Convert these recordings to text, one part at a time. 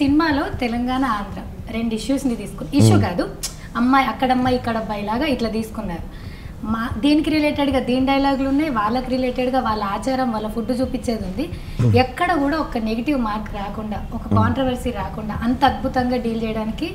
సినిమాలో తెలంగాణ ఆంధ్ర రెండు ఇష్యూస్ని తీసుకుని ఇష్యూ కాదు అమ్మాయి అక్కడ అమ్మాయి ఇక్కడ అబ్బాయి లాగా ఇట్లా తీసుకున్నారు. మా దీనికి రిలేటెడ్గా దీని డైలాగులు ఉన్నాయి? వాళ్ళకి రిలేటెడ్గా వాళ్ళ ఆచారం వాళ్ళ ఫుడ్ చూపించేది ఉంది. ఎక్కడ కూడా ఒక నెగిటివ్ మార్క్ రాకుండా ఒక కాంట్రవర్సీ రాకుండా అంత అద్భుతంగా డీల్ చేయడానికి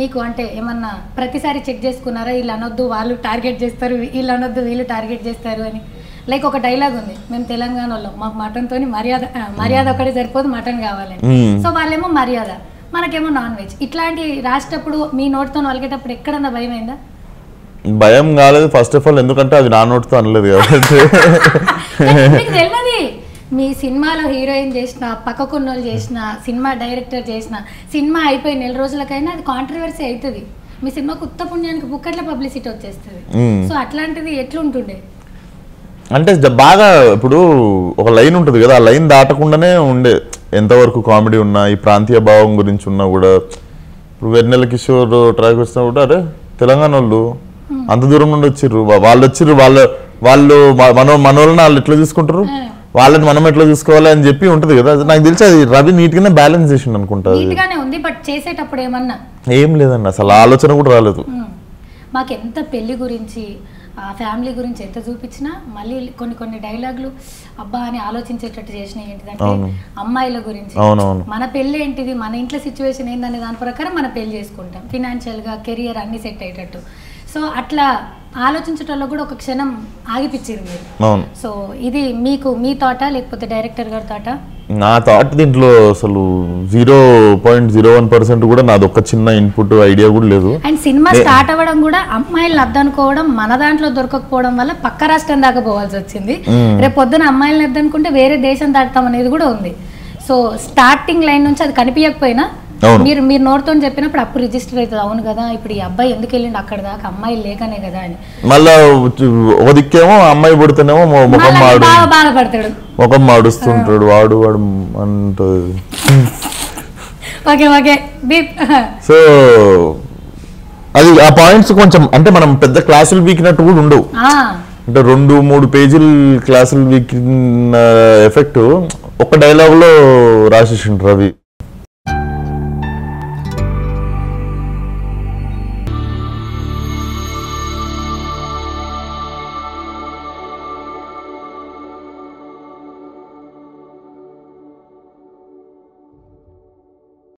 మీకు అంటే ఏమన్నా ప్రతిసారి చెక్ చేసుకున్నారా? వీళ్ళు అనొద్దు వాళ్ళు టార్గెట్ చేస్తారు వీళ్ళు అనొద్దు వీళ్ళు టార్గెట్ చేస్తారు అని. లైక్ ఒక డైలాగ్ ఉంది మేము తెలంగాణ వాళ్ళం మాకు మటన్తో మర్యాద ఆ, మర్యాద ఒకటి సరిపోదు మటన్ కావాలని. మ్మ్. సో వాళ్ళేమో మర్యాద మనకేమో నాన్ వెజ్ ఇట్లాంటి రాసేటప్పుడు మీ నోటితో వలిగేటప్పుడు ఎక్కడన్నా భయం అయిందా? భయం కాలేదు ఫస్ట్ ఆఫ్ ఆల్ ఎందుకంటే అది నా నోటితో అనలేదు కాబట్టి. తెలియదు మీ సినిమాలో హీరోయిన్ చేసిన పక్కకున్నోళ్ళు చేసిన సినిమా డైరెక్టర్ చేసిన సినిమా అయిపోయి నెల రోజులకైనా అది కాంట్రవర్సీ అవుతుంది. మీ సినిమాకు ఉత్త పుణ్యానికి బుక్కట్ల పబ్లిసిటీ వచ్చేస్తుంది. మ్మ్. సో అట్లాంటిది ఎట్లుంటుండే? అంటే బాగా ఇప్పుడు ఒక లైన్ ఉంటుంది కదా ఆ లైన్ దాటకుండానే ఉండే ఎంతవరకు కామెడీ ఉన్నా ఈ ప్రాంతీయ భావం గురించి ఉన్నా కూడా ఇప్పుడు వెన్నెల కిషోర్ ట్రాక్ వచ్చినా కూడా అరే తెలంగాణ వాళ్ళు అంత దూరం నుండి వచ్చిర్రు. వా- వాళ్ళు వచ్చిర్రు వాళ్ళ వాళ్ళు మన మన వాళ్ళని వాళ్ళు ఎట్లా చూసుకుంటారు? వాళ్ళని మనం ఎట్లా చూసుకోవాలి అని చెప్పి ఉంటుంది కదా. నాకు తెలిసి అది రవి నీట్ గానే బ్యాలెన్స్ చేసిండు అనుకుంటా ఉంది బట్ చేసేటప్పుడు ఏమన్నా? ఏం లేదండి అసలు ఆలోచన కూడా రాలేదు. మ్మ్. మాకు ఎంత పెళ్ళి గురించి ఆ ఫ్యామిలీ గురించి ఎంత చూపించినా మళ్ళీ కొన్ని కొన్ని డైలాగులు అబ్బా అని ఆలోచించేటట్టు చేసినవి ఏంటిదంటే. అమ్మాయిల గురించి. మన పెళ్ళి ఏంటిది? మన ఇంట్లో సిచ్యువేషన్ ఏందనే దాని ప్రకారం మన పెళ్ళి చేసుకుంటాం. ఫినాన్షియల్గా కెరియర్ అన్ని సెట్ అయ్యేటట్టు. సో అట్లా ఆలోచించటంలో కూడా ఒక క్షణం ఆగిపించారు మీరు. సో ఇది మీకు మీ తోట లేకపోతే డైరెక్టర్ గారి తోట నా థాట్ దీంట్లో అసలు zero point zero one percent కూడా నాది ఒక చిన్న ఇన్పుట్ ఐడియా కూడా లేదు అండ్ సినిమా స్టార్ట్ అవ్వడం కూడా అమ్మాయిలను అద్దనుకోవడం మన దాంట్లో దొరకకపోవడం వల్ల పక్క రాష్ట్రం దాకా పోవాల్సి వచ్చింది. రేపు పొద్దున అమ్మాయిలను అద్దనుకుంటే వేరే దేశం దాటుతాం అనేది కూడా ఉంది సో స్టార్టింగ్ లైన్ నుంచి అది కనిపించకపోయినా. మీరు మీరు నోటితో చెప్పినప్పుడు అప్పుడు రిజిస్టర్ అవుతుంది. అవును కదా ఇప్పుడు ఈ అబ్బాయి ఎందుకు వెళ్ళిండు అక్కడ దాకా? అమ్మాయి లేకనే కదా అని. మళ్ళా ఒక దిక్కేమో అమ్మాయి పుడితేనేమో ముఖం మాడు బాధపడతాడు. ముఖం మాడుస్తుంటాడు. వాడు వాడు అంటది. Okay okay. సో అది ఆ పాయింట్స్ కొంచెం అంటే మనం పెద్ద క్లాసులు వీకినట్టు కూడా ఉండవు. అంటే రెండు మూడు పేజీలు క్లాసులు వీకిన ఎఫెక్ట్ ఒక డైలాగ్లో రాసేసిండు రవి.